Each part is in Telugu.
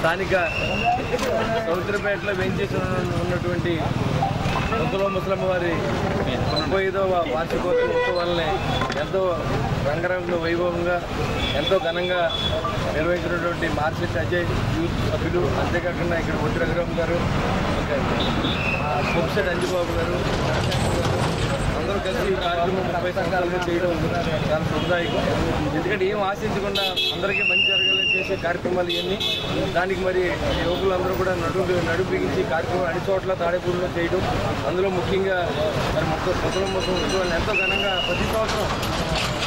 స్థానిక సముద్రపేటలో వేయించేసి ఉన్నటువంటి ముద్దలో ముసలమ్మ వారి ముప్పై ఐదవ వార్షికోత్సవ ఉత్సవాలని ఎంతో రంగరంగ వైభవంగా ఎంతో ఘనంగా నిర్వహించినటువంటి మార్కెట్ అజయ్ యూత్ సభ్యులు అంతేకాకుండా ఇక్కడ ఒత్తి రఘురామ్ గారు ఇంకా బొక్సెట్ అంజిబాబు గారు అందరూ కలిసి ఈ కార్యక్రమం ముప్పై సంఘాలుగా చేయడం చాలా సముదాయకం. ఎందుకంటే ఏం ఆశించకుండా అందరికీ మంచి జరగాలని చేసే కార్యక్రమాలు ఇవన్నీ. దానికి మరి యువకులందరూ కూడా నడు నడుపు కార్యక్రమం అన్ని చోట్ల తాడేపూడిలో చేయడం. అందులో ముఖ్యంగా మరి మొత్తం మొత్తం మొత్తం ఎంతో ఘనంగా ప్రతి సంవత్సరం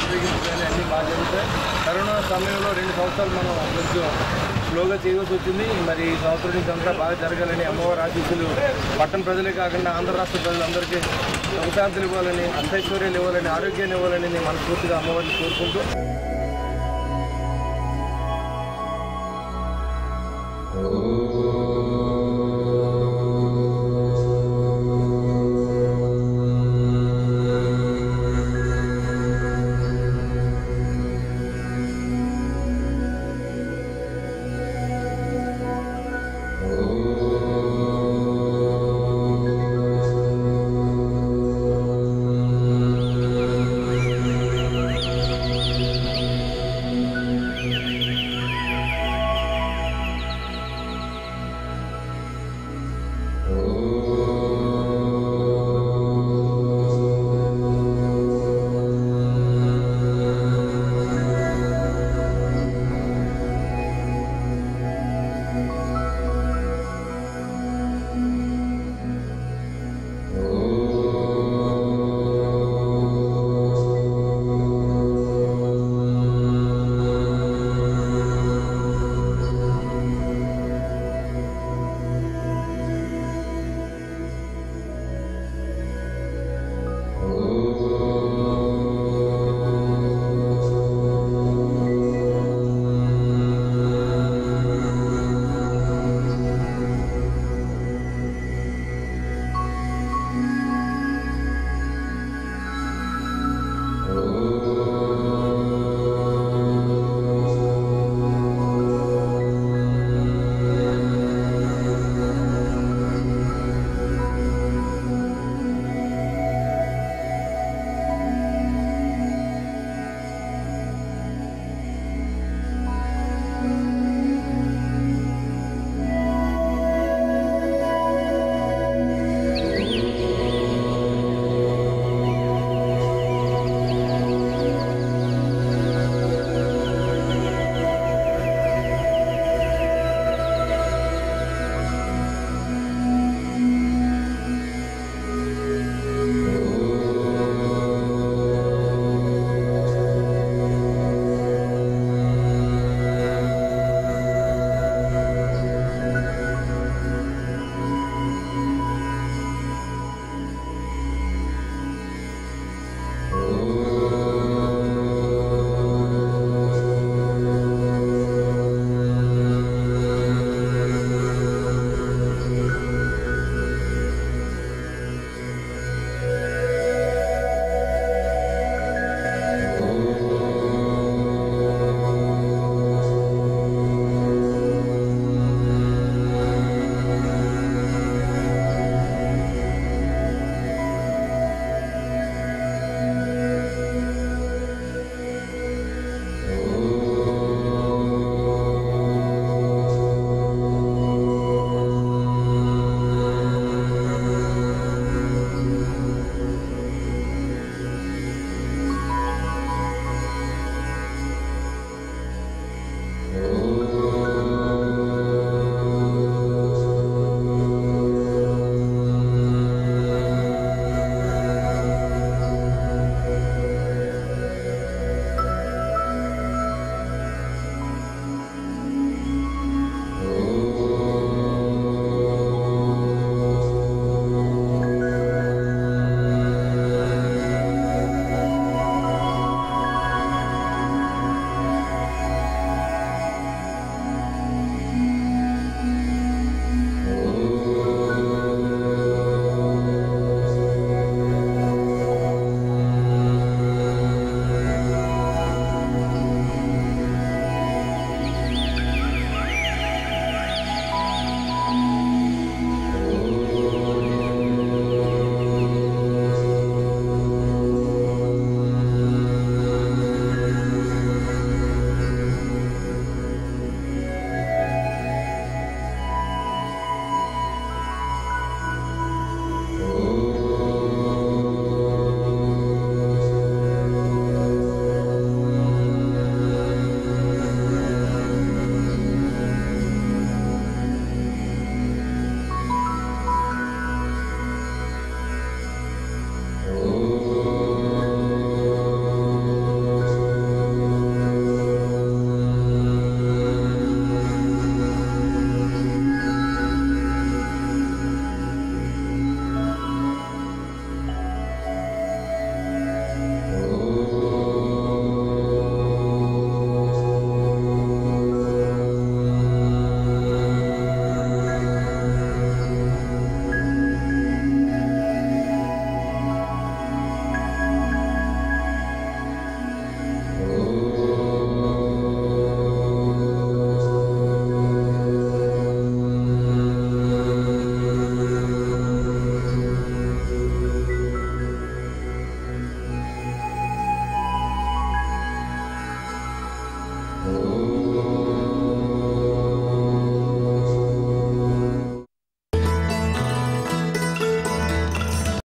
ఉపయోగించుకొని అన్నీ బాగా జరుగుతాయి. కరోనా సమయంలో రెండు సంవత్సరాలు మనం కొంచెం స్లోగా చేయవలసి వచ్చింది. మరి ఈ సంవత్సరం నుంచి అంతా బాగా జరగాలని అమ్మవారి ఆశీస్సులు పట్టణ ప్రజలే కాకుండా ఆంధ్ర రాష్ట్ర ప్రజలందరికీ సుఖశాంతులు ఇవ్వాలని అష్టైశ్వర్యాలు ఇవ్వాలని ఆరోగ్యాన్ని ఇవ్వాలని మనస్ఫూర్తిగా అమ్మవారిని కోరుకుంటూ